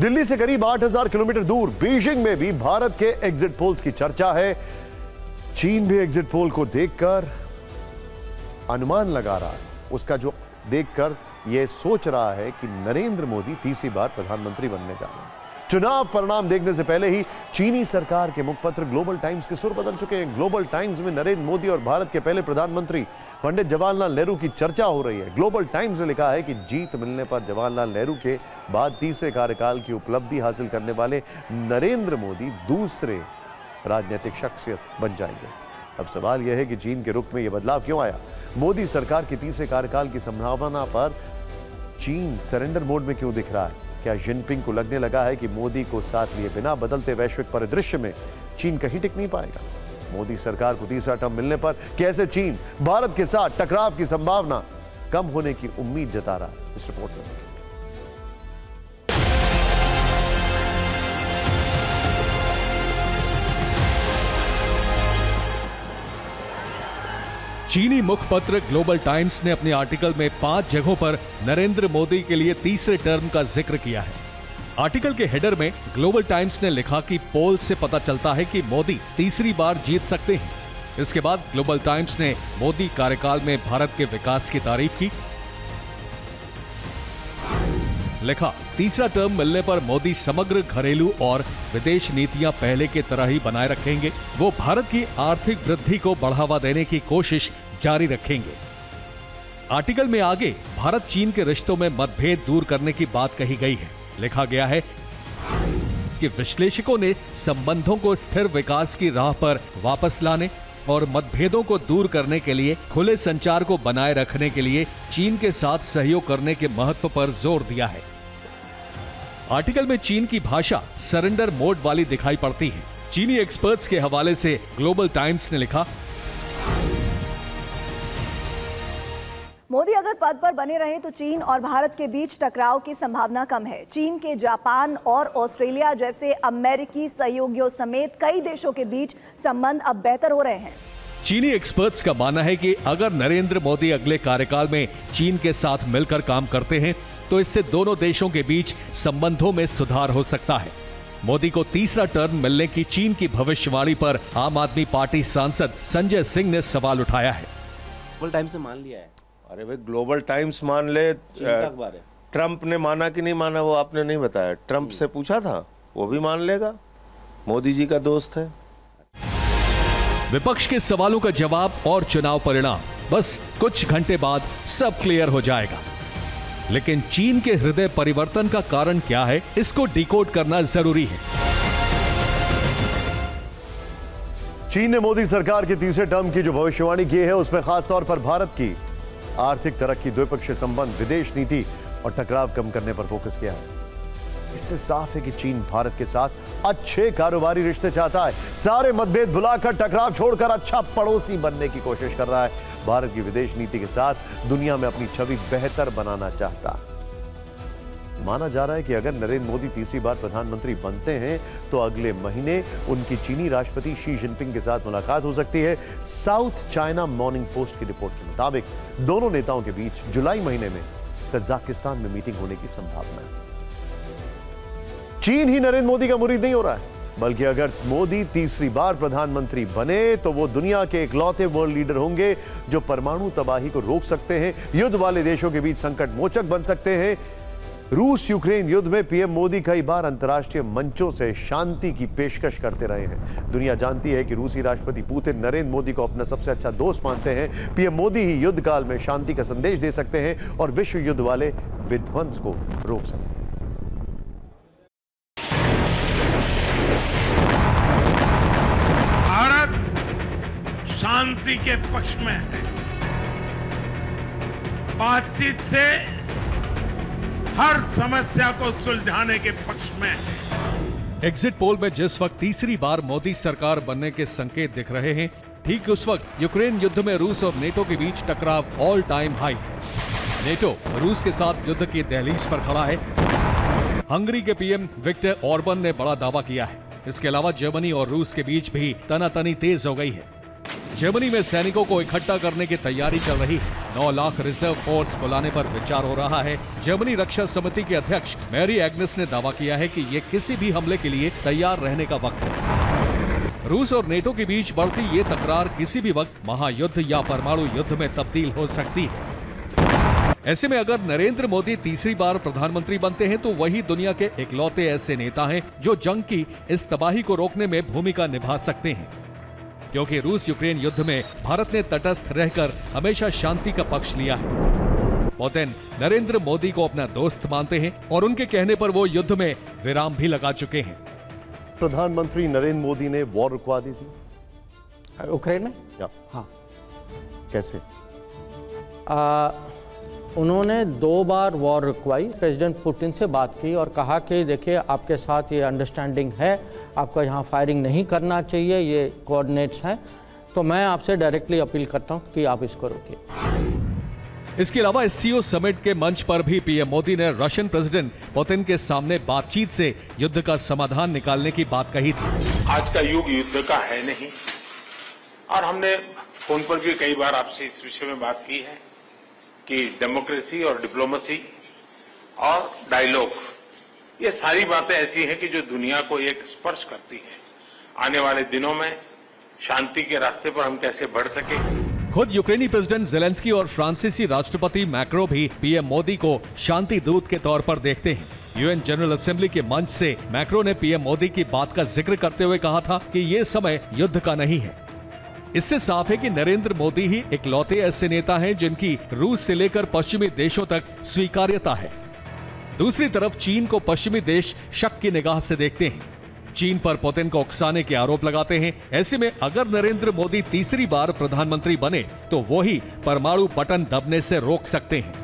दिल्ली से करीब 8000 किलोमीटर दूर बीजिंग में भी भारत के एग्जिट पोल्स की चर्चा है। चीन भी एग्जिट पोल को देखकर अनुमान लगा रहा है। उसका जो देखकर यह सोच रहा है कि नरेंद्र मोदी तीसरी बार प्रधानमंत्री बनने जा रहे हैं। चुनाव परिणाम देखने से पहले ही चीनी सरकार के मुखपत्र ग्लोबल टाइम्स के सुर बदल चुके हैं। ग्लोबल टाइम्स में नरेंद्र मोदी और भारत के पहले प्रधानमंत्री पंडित जवाहरलाल नेहरू की चर्चा हो रही है। ग्लोबल टाइम्स ने लिखा है कि जीत मिलने पर जवाहरलाल नेहरू के बाद तीसरे कार्यकाल की उपलब्धि हासिल करने वाले नरेंद्र मोदी दूसरे राजनीतिक शख्सियत बन जाएँगे। अब सवाल यह है कि चीन के रुख में यह बदलाव क्यों आया? मोदी सरकार के तीसरे कार्यकाल की संभावना पर चीन सरेंडर मोड में क्यों दिख रहा है? क्या जिनपिंग को लगने लगा है कि मोदी को साथ लिए बिना बदलते वैश्विक परिदृश्य में चीन कहीं टिक नहीं पाएगा? मोदी सरकार को तीसरा टर्म मिलने पर कैसे चीन, भारत के साथ टकराव की संभावना कम होने की उम्मीद जता रहा इस रिपोर्ट में। चीनी मुखपत्र ग्लोबल टाइम्स ने अपने आर्टिकल में पाँच जगहों पर नरेंद्र मोदी के लिए तीसरे टर्म का ज़िक्र किया है। आर्टिकल के हेडर में ग्लोबल टाइम्स ने लिखा कि पोल से पता चलता है कि मोदी तीसरी बार जीत सकते हैं। इसके बाद ग्लोबल टाइम्स ने मोदी कार्यकाल में भारत के विकास की तारीफ़ की। लिखा, तीसरा टर्म मिलने पर मोदी समग्र घरेलू और विदेश नीतियाँ पहले की तरह ही बनाए रखेंगे। वो भारत की आर्थिक वृद्धि को बढ़ावा देने की कोशिश जारी रखेंगे। आर्टिकल में आगे, भारत चीन के रिश्तों में मतभेद दूर करने की बात कही गई है। लिखा गया है कि विश्लेषकों ने संबंधों को स्थिर विकास की राह पर वापस लाने और मतभेदों को दूर करने के लिए, खुले संचार को बनाए रखने के लिए चीन के साथ सहयोग करने के महत्व पर ज़ोर दिया है। आर्टिकल में चीन की भाषा सरेंडर मोड वाली दिखाई पड़ती है। चीनी एक्सपर्ट्स के हवाले से ग्लोबल टाइम्स ने लिखा मोदी अगर पद पर बने रहे तो चीन और भारत के बीच टकराव की संभावना कम है। चीन के जापान और ऑस्ट्रेलिया जैसे अमेरिकी सहयोगियों समेत कई देशों के बीच संबंध अब बेहतर हो रहे हैं। चीनी एक्सपर्ट्स का मानना है कि अगर नरेंद्र मोदी अगले कार्यकाल में चीन के साथ मिलकर काम करते हैं तो इससे दोनों देशों के बीच संबंधों में सुधार हो सकता है। मोदी को तीसरा टर्न मिलने की चीन की भविष्यवाणी पर आम आदमी पार्टी सांसद संजय सिंह ने सवाल उठाया है। टाइम से मान लिया है। अरे भाई ग्लोबल टाइम्स मान ले है। ट्रंप ने माना कि नहीं माना वो आपने नहीं बताया। ट्रंप से पूछा था वो भी मान लेगा। मोदी जी का दोस्त है। विपक्ष के सवालों का जवाब और चुनाव परिणाम। बस कुछ घंटे बाद सब क्लियर हो जाएगा। लेकिन चीन के हृदय परिवर्तन का कारण क्या है इसको डिकोड करना ज़रूरी है। चीन ने मोदी सरकार के तीसरे टर्म की जो भविष्यवाणी की है उसमें खासतौर पर भारत की। आर्थिक तरक्की, द्विपक्षीय संबंध, विदेश नीति और टकराव कम करने पर फोकस किया है। इससे साफ़ है कि चीन भारत के साथ अच्छे कारोबारी रिश्ते चाहता है। सारे मतभेद भुलाकर, टकराव छोड़कर अच्छा पड़ोसी बनने की कोशिश कर रहा है। भारत की विदेश नीति के साथ दुनिया में अपनी छवि बेहतर बनाना चाहता है। माना जा रहा है कि अगर नरेंद्र मोदी तीसरी बार प्रधानमंत्री बनते हैं तो अगले महीने उनकी चीनी राष्ट्रपति शी जिनपिंग के साथ मुलाकात हो सकती है। साउथ चाइना मॉर्निंग पोस्ट की रिपोर्ट के मुताबिक, दोनों नेताओं के बीच जुलाई महीने में कजाकिस्तान में मीटिंग होने की संभावना है। चीन ही नरेंद्र मोदी का मुरीद नहीं हो रहा है, बल्कि अगर मोदी तीसरी बार प्रधानमंत्री बने तो वो दुनिया के इकलौते वर्ल्ड लीडर होंगे, जो परमाणु तबाही को रोक सकते हैं, युद्ध वाले देशों के बीच संकट मोचक बन सकते हैं रूस यूक्रेन युद्ध में पीएम मोदी कई बार अंतर्राष्ट्रीय मंचों से शांति की पेशकश करते रहे हैं। दुनिया जानती है कि रूसी राष्ट्रपति पुतिन नरेंद्र मोदी को अपना सबसे अच्छा दोस्त मानते हैं। पीएम मोदी ही युद्ध काल में शांति का संदेश दे सकते हैं और विश्व युद्ध वाले विध्वंस को रोक सकते हैं। भारत शांति के पक्ष में है। बातचीत से हर समस्या को सुलझाने के पक्ष में है। एग्जिट पोल में जिस वक्त तीसरी बार मोदी सरकार बनने के संकेत दिख रहे हैं, ठीक उस वक्त यूक्रेन युद्ध में रूस और नेटो के बीच टकराव ऑल टाइम हाई है नेटो रूस के साथ युद्ध की दहलीज पर खड़ा है। हंगरी के पीएम विक्टर ऑर्बन ने बड़ा दावा किया है। इसके अलावा जर्मनी और रूस के बीच भी तनातनी तेज हो गई है। जर्मनी में सैनिकों को इकट्ठा करने की तैयारी चल रही है। 9 लाख रिज़र्व फोर्स बुलाने पर विचार हो रहा है। जर्मनी रक्षा समिति के अध्यक्ष मैरी एग्नेस ने दावा किया है कि ये किसी भी हमले के लिए तैयार रहने का वक्त है। रूस और नेटो के बीच बढ़ती ये तकरार किसी भी वक्त महायुद्ध या परमाणु युद्ध में तब्दील हो सकती है। ऐसे में अगर नरेंद्र मोदी तीसरी बार प्रधानमंत्री बनते हैं तो वही दुनिया के इकलौते ऐसे नेता हैं जो जंग की इस तबाही को रोकने में भूमिका निभा सकते हैं। क्योंकि रूस यूक्रेन युद्ध में भारत ने तटस्थ रहकर हमेशा शांति का पक्ष लिया है। पुतिन नरेंद्र मोदी को अपना दोस्त मानते हैं और उनके कहने पर वो युद्ध में विराम भी लगा चुके हैं। प्रधानमंत्री नरेंद्र मोदी ने वॉर रुकवा दी थी। यूक्रेन में? या। हाँ। कैसे? आ, उन्होंने दो बार वॉर रुकवाई। प्रेसिडेंट पुतिन से बात की और कहा कि देखिए आपके साथ ये अंडरस्टैंडिंग है। आपको यहाँ फायरिंग नहीं करना चाहिए ये कोऑर्डिनेट्स हैं। तो मैं आपसे डायरेक्टली अपील करता हूँ कि आप इसको रोकिए। इसके अलावा सीओ समिट के मंच पर भी पीएम मोदी ने रशियन प्रेसिडेंट पुतिन के सामने बातचीत से युद्ध का समाधान निकालने की बात कही थी। आज का युग युद्ध का है नहीं। और हमने फ़ोन पर भी कई बार आपसे इस विषय में बात की है। कि डेमोक्रेसी और डिप्लोमेसी और डायलॉग ये सारी बातें ऐसी हैं कि जो दुनिया को एक स्पर्श करती है। आने वाले दिनों में शांति के रास्ते पर हम कैसे बढ़ सके? खुद यूक्रेनी प्रेसिडेंट जेलेंस्की और फ्रांसीसी राष्ट्रपति मैक्रो भी पीएम मोदी को शांति दूत के तौर पर देखते हैं। यूएन जनरल असेंबली के मंच से मैक्रो ने पीएम मोदी की बात का ज़िक्र करते हुए कहा था कि ये समय युद्ध का नहीं है। इससे साफ़ है कि नरेंद्र मोदी ही इकलौते ऐसे नेता हैं जिनकी रूस से लेकर पश्चिमी देशों तक स्वीकार्यता है। दूसरी तरफ़ चीन को पश्चिमी देश शक की निगाह से देखते हैं। चीन पर पुतिन को उकसाने के आरोप लगाते हैं। ऐसे में अगर नरेंद्र मोदी तीसरी बार प्रधानमंत्री बने तो वो परमाणु बटन दबने से रोक सकते हैं।